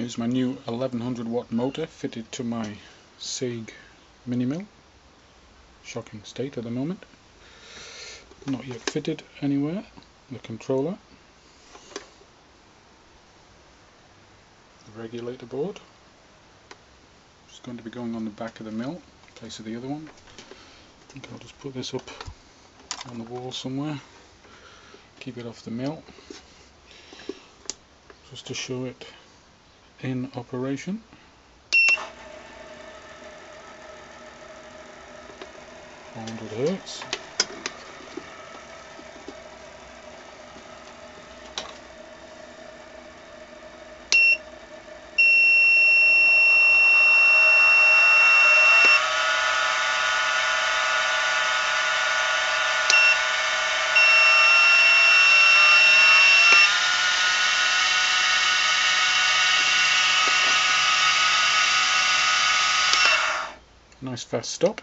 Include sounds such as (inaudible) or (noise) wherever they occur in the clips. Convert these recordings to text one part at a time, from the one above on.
Here's my new 1100 watt motor fitted to my Sieg mini mill. Shocking state at the moment. Not yet fitted anywhere. The controller. The regulator board. It's going to be going on the back of the mill in place of the other one. I think I'll just put this up on the wall somewhere. Keep it off the mill. Just to show it in operation. Hundred hertz. Nice fast stop.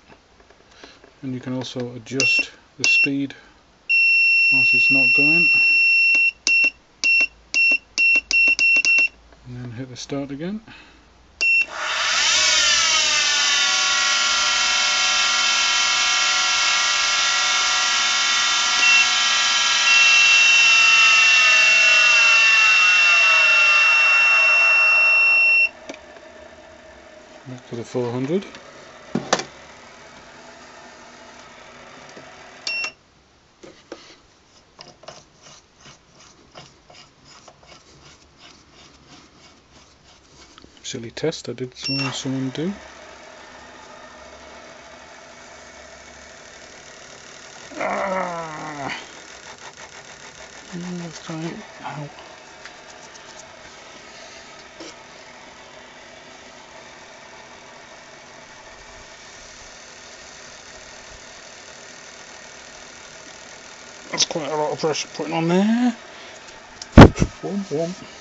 And you can also adjust the speed whilst it's not going. And then hit the start again. Back to the 400 silly test I did someone do. Ah! Try. Ow. That's quite a lot of pressure putting on there. (laughs) Womp womp.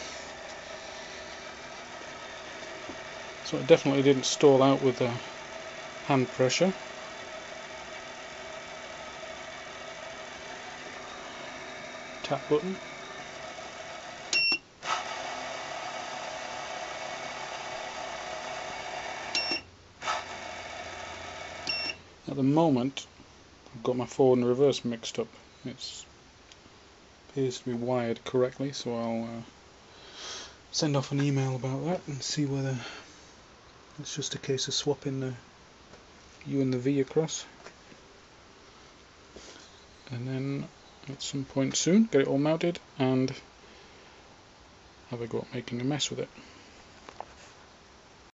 So it definitely didn't stall out with the hand pressure. Tap button. At the moment I've got my forward and reverse mixed up. It appears to be wired correctly so I'll uh, send off an email about that and see whether it's just a case of swapping the U and the V across. And then at some point soon get it all mounted and have a go at making a mess with it.